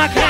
My car.